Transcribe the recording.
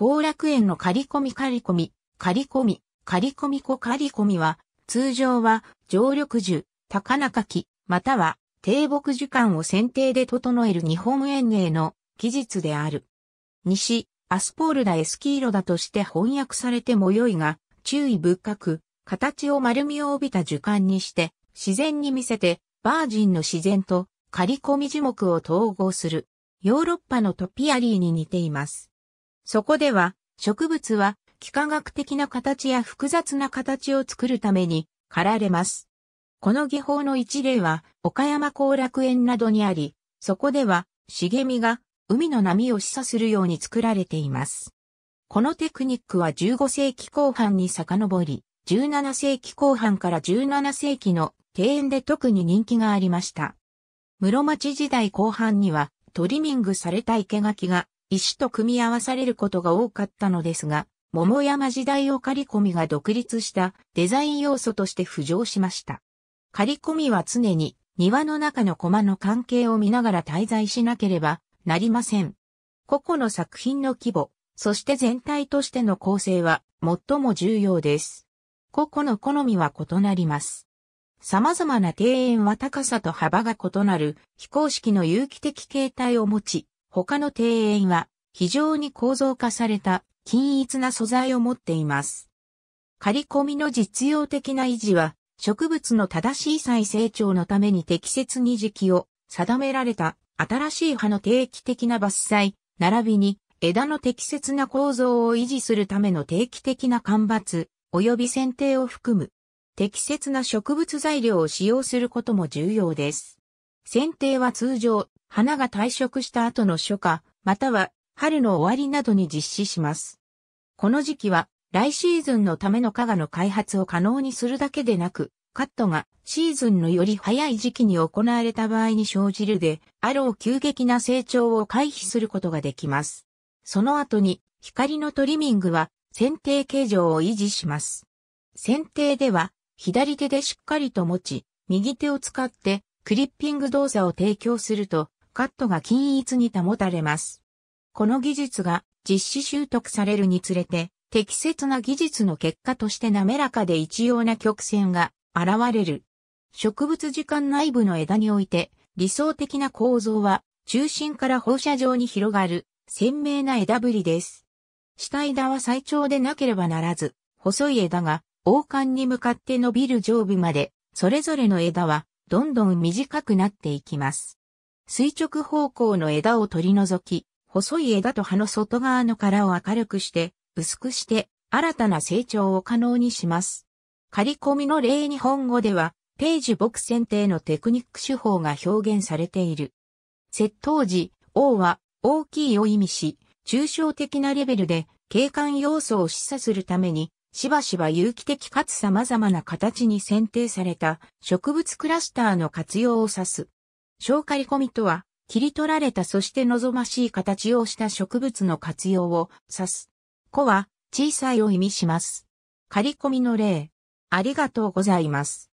後楽園の刈り込み刈り込み、刈り込み、刈り込み子刈り込みは、通常は常緑樹、高中木、または低木樹幹を剪定で整える日本園芸の技術である。西、アスポールダエスキーロダとして翻訳されても良いが、注意深く、形を丸みを帯びた樹幹にして、自然に見せて、バージンの自然と刈り込み樹木を統合する、ヨーロッパのトピアリーに似ています。そこでは、植物は、幾何学的な形や複雑な形を作るために、刈られます。この技法の一例は、岡山後楽園などにあり、そこでは、茂みが海の波を示唆するように作られています。このテクニックは15世紀後半に遡り、17世紀後半から17世紀の庭園で特に人気がありました。室町時代後半にはトリミングされた生垣が石と組み合わされることが多かったのですが、桃山時代を刈り込みが独立したデザイン要素として浮上しました。刈り込みは常に庭の中のコマの関係を見ながら滞在しなければなりません。個々の作品の規模、そして全体としての構成は最も重要です。個々の好みは異なります。様々な庭園は高さと幅が異なる非公式の有機的形態を持ち、他の庭園は非常に構造化された均一な素材を持っています。刈り込みの実用的な維持は植物の正しい再成長のために適切に時期を定められた新しい葉の定期的な伐採、並びに枝の適切な構造を維持するための定期的な間伐、及び剪定を含む適切な植物材料を使用することも重要です。剪定は通常、花が退色した後の初夏、または春の終わりなどに実施します。この時期は、来シーズンのための加賀の開発を可能にするだけでなく、カットがシーズンのより早い時期に行われた場合に生じるで、あろう急激な成長を回避することができます。その後に、光のトリミングは、剪定形状を維持します。剪定では、左手でしっかりと持ち、右手を使ってクリッピング動作を提供すると、カットが均一に保たれます。この技術が実施習得されるにつれて、適切な技術の結果として滑らかで一様な曲線が現れる。植物時間内部の枝において理想的な構造は中心から放射状に広がる鮮明な枝ぶりです。下枝は最長でなければならず、細い枝が王冠に向かって伸びる上部まで、それぞれの枝はどんどん短くなっていきます。垂直方向の枝を取り除き、細い枝と葉の外側の殻を明るくして、薄くして、新たな成長を可能にします。刈り込みの例日本語では、ページ木剪定のテクニック手法が表現されている。窃盗時、王は大きいを意味し、抽象的なレベルで景観要素を示唆するために、しばしば有機的かつ様々な形に選定された植物クラスターの活用を指す。小刈り込みとは、切り取られたそして望ましい形をした植物の活用を指す。子は小さいを意味します。刈り込みの例。ありがとうございます。